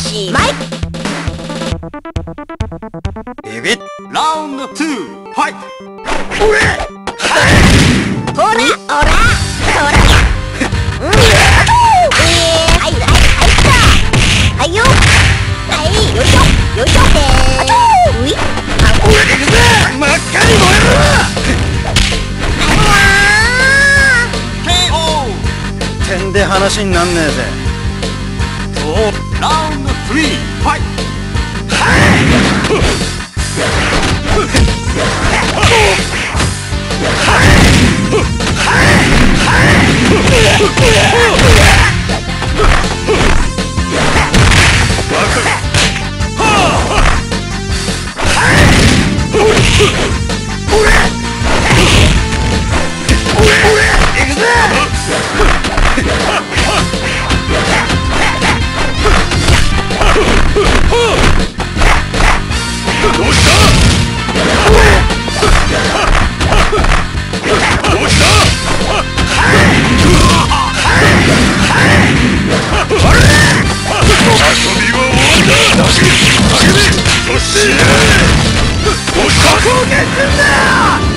しまい。ビビ。ッラウンド2ほら。おら。で話になんねえぜ。ラウンド3ファイト Get in there!